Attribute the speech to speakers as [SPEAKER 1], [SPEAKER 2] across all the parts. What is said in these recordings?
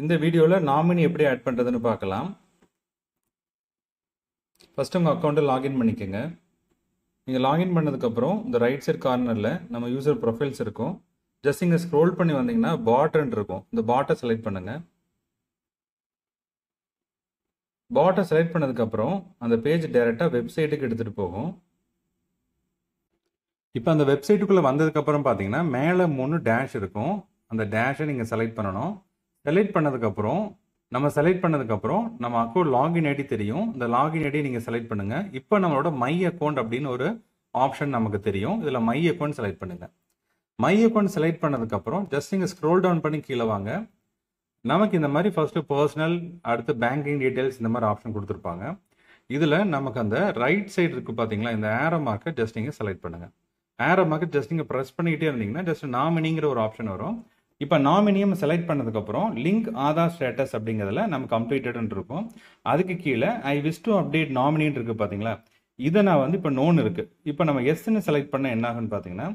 [SPEAKER 1] இந்த வீடியோவில் நாமினி எப்படி ஆட் பண்ணுறதுன்னு பார்க்கலாம். ஃபஸ்ட்டு உங்கள் அக்கௌண்ட்டை லாகின் பண்ணிக்கோங்க. நீங்கள் லாகின் பண்ணதுக்கப்புறம் இந்த ரைட் சைட் கார்னரில் நம்ம யூசர் ப்ரொஃபைல்ஸ் இருக்கும். ஜஸ்ட் இங்கே ஸ்க்ரோல் பண்ணி வந்தீங்கன்னா பாட்டன் இருக்கும். இந்த பாட்டை செலக்ட் பண்ணுங்கள் பாட்டை செலக்ட் பண்ணதுக்கப்புறம் அந்த பேஜ் டைரெக்டாக வெப்சைட்டுக்கு எடுத்துகிட்டு போகும். இப்போ அந்த வெப்சைட்டுக்குள்ளே வந்ததுக்கப்புறம் பார்த்தீங்கன்னா மேலே மூணு டேஷ் இருக்கும். அந்த டேஷை நீங்கள் செலக்ட் பண்ணணும். செலக்ட் பண்ணதுக்கப்புறம் நம்ம செலக்ட் பண்ணதுக்கப்புறம் நம்ம அக்கௌண்ட் லாகின் ஐடி தெரியும். இந்த லாகின் ஐடி நீங்கள் செலக்ட் பண்ணுங்கள் இப்போ நம்மளோட மை அக்கௌண்ட் அப்படின்னு ஒரு ஆப்ஷன் நமக்கு தெரியும். இதில் மை அக்கௌண்ட் செலக்ட் பண்ணுங்கள் மை அக்கௌண்ட் செலக்ட் பண்ணதுக்கப்புறம் ஜஸ்ட் நீங்கள் ஸ்க்ரோல் டவுன் பண்ணி கீழே வாங்க. நமக்கு இந்த மாதிரி ஃபர்ஸ்ட்டு பர்சனல் அடுத்து பேங்கிங் டீட்டெயில்ஸ் இந்த மாதிரி ஆப்ஷன் கொடுத்துருப்பாங்க. இதில் நமக்கு அந்த ரைட் சைடு இருக்குது பார்த்தீங்களா இந்த ஏரோ மார்க்கை ஜஸ்ட் நீங்கள் செலக்ட் பண்ணுங்கள் ஏரோ மார்க்கை ஜஸ்ட் நீங்கள் ப்ரெஸ் பண்ணிக்கிட்டே இருந்தீங்கன்னா ஜஸ்ட் நாமினிங்கிற ஒரு ஆப்ஷன் வரும். இப்போ நாமினியம் செலக்ட் பண்ணதுக்கப்புறம் லிங்க் ஆதார் ஸ்டேட்டஸ் அப்படிங்கிறதுல நம்ம கம்ப்ளீட்டட்னு இருக்கும். அதுக்கு கீழே ஐ விஷ் டு அப்டேட் நாமினின்னு இருக்குது பார்த்தீங்களா இதை நான் வந்து இப்போ நோன் இருக்குது இப்போ நம்ம எஸ்ன்னு செலக்ட் பண்ண என்ன ஆகுன்னு பார்த்தீங்கன்னா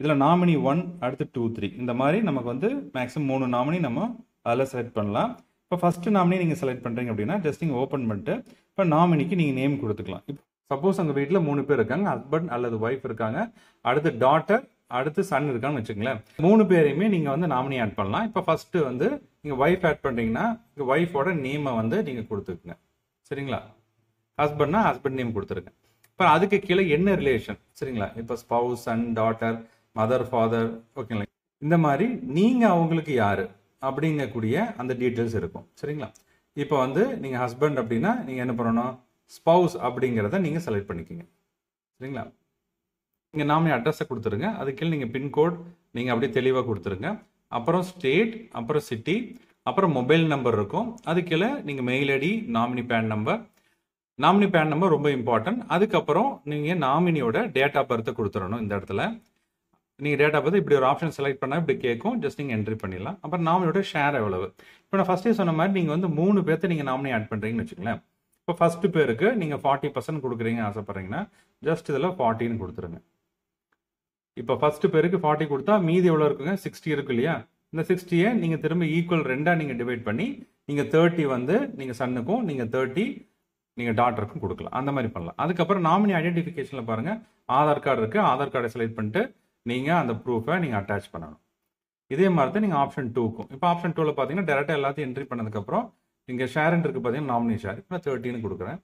[SPEAKER 1] இதில் நாமினி ஒன் அடுத்து டூ த்ரீ இந்த மாதிரி நமக்கு வந்து மேக்ஸிமம் மூணு நாமினி நம்ம அதில் செலக்ட் பண்ணலாம். இப்போ ஃபஸ்ட்டு நாமினி நீங்கள் செலக்ட் பண்ணுறீங்க அப்படின்னா ஜஸ்ட் நீங்கள் ஓப்பன் பண்ணிட்டு இப்போ நாமினிக்கு நீங்கள் நேம் கொடுத்துக்கலாம். இப்போ சப்போஸ் அங்கே வீட்டில் மூணு பேர் இருக்காங்க ஹஸ்பண்ட் அல்லது ஒய்ஃப் இருக்காங்க. அடுத்து டாட்டர் அடுத்து சன் இருக்கான்னு வச்சுக்கங்களேன். மூணு பேரையுமே நீங்கள் வந்து நாமினி ஆட் பண்ணலாம். இப்போ ஃபஸ்ட்டு வந்து நீங்கள் ஒய்ஃப் ஆட் பண்ணுறீங்கன்னா உங்கள் ஒய்ஃபோட நேமை வந்து நீங்கள் கொடுத்துருக்குங்க சரிங்களா? ஹஸ்பண்ட்னா ஹஸ்பண்ட் நேம் கொடுத்துருங்க. இப்போ அதுக்கு கீழே என்ன ரிலேஷன் சரிங்களா? இப்போ spouse son daughter mother father ஓகேங்களா இந்த மாதிரி நீங்கள் அவங்களுக்கு யார்? அப்படிங்கக்கூடிய அந்த டீட்டெயில்ஸ் இருக்கும். சரிங்களா? இப்போ வந்து நீங்கள் ஹஸ்பண்ட் அப்படின்னா நீங்கள் என்ன பண்ணணும்? ஸ்பவுஸ் அப்படிங்கிறத நீங்கள் செலக்ட் பண்ணிக்கோங்க. சரிங்களா? நீங்கள் நாமினி அட்ரஸை கொடுத்துருங்க. அதுக்கு நீங்கள் பின்கோட் நீங்கள் அப்படியே தெளிவாக கொடுத்துருங்க. அப்புறம் ஸ்டேட் அப்புறம் சிட்டி அப்புறம் மொபைல் நம்பர் இருக்கும். அதுக்கீழே நீங்கள் mail ID nominee PAN number nominee PAN number ரொம்ப இம்பார்ட்டன்ட் அதுக்கப்புறம் நீங்கள் நாமினியோட டேட் ஆஃப் பர்த்தை கொடுத்துடணும் இந்த இடத்துல. நீங்கள் டேட் ஆஃப் பர்த் இப்படி ஒரு ஆப்ஷன் செலக்ட் பண்ணால் இப்படி கேட்கும். ஜஸ்ட் நீங்கள் என்ட்ரி பண்ணிடலாம். அப்புறம் நாமினியோட ஷேர் எவ்வளவு? இப்போ நான் ஃபஸ்ட்டே சொன்ன மாதிரி நீங்கள் வந்து மூணு பேர்த்த நீங்கள் நாமினி ஆட் பண்ணுறீங்கன்னு வச்சுங்களேன் இப்போ ஃபஸ்ட்டு பேருக்கு நீங்கள் ஃபார்ட்டி பர்சன்ட் கொடுக்குறீங்க ஆசைப்பட்றீங்கன்னா ஜஸ்ட் இதில் ஃபார்ட்டின்னு கொடுத்துருங்க. இப்போ ஃபஸ்ட்டு பேருக்கு ஃபார்ட்டி கொடுத்தா மீதி எவ்வளோ இருக்குங்க? சிக்ஸ்டி இருக்கு இல்லையா? இந்த சிக்ஸ்டியை நீங்கள் திரும்ப ஈக்குவல் ரெண்டாக நீங்கள் டிவைட் பண்ணி நீங்கள் தேர்ட்டி வந்து நீங்கள் சன்னுக்கும் நீங்கள் தேர்ட்டி நீங்கள் டாக்டருக்கும் கொடுக்கலாம். அந்த மாதிரி பண்ணலாம். அதுக்கப்புறம் நாமினி ஐடென்டிஃபிகேஷனில் பாருங்கள் ஆதார் கார்டு இருக்குது ஆதார் கார்டை செலக்ட் பண்ணிட்டு நீங்கள் அந்த ப்ரூஃபை நீங்கள் அட்டாச் பண்ணணும். இதே மாதிரி தான் நீங்கள் ஆப்ஷன் டூக்கும் இப்போ ஆப்ஷன் டூவில் பார்த்தீங்கன்னா டேரெக்டாக எல்லாத்தையும் என்ட்ரி பண்ணதுக்கப்புறம் இங்கே ஷேர்ன்னு இருக்குது பார்த்தீங்கன்னா நாமினி ஷேர் இப்போ நான் தேர்ட்டின்னு கொடுக்குறேன்.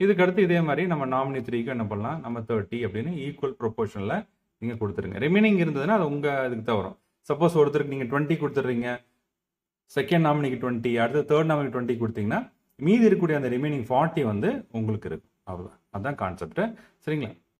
[SPEAKER 1] இதுக்கு அடுத்து இதே மாதிரி நம்ம நாமினி த்ரீக்கும் என்ன பண்ணலாம்? நம்ம தேர்ட்டி அப்படின்னு ஈக்குவல் ப்ரொபோர்ஷனில் நீங்கள் கொடுத்துருங்க. ரிமைனிங் இருந்ததுன்னா அது உங்கள் இதுக்கு தான் வரும். சப்போஸ் ஒருத்தருக்கு நீங்கள் டுவெண்ட்டி கொடுத்துட்றீங்க. செகண்ட் நாமினிக்கு டுவெண்ட்டி அடுத்து தேர்ட் நாமினிக்கு டுவெண்ட்டி கொடுத்தீங்கன்னா மீதி இருக்கக்கூடிய அந்த ரிமைனிங் ஃபார்ட்டி வந்து உங்களுக்கு இருக்கும். அவ்வளோதான் அதுதான் கான்செப்ட் சரிங்களா?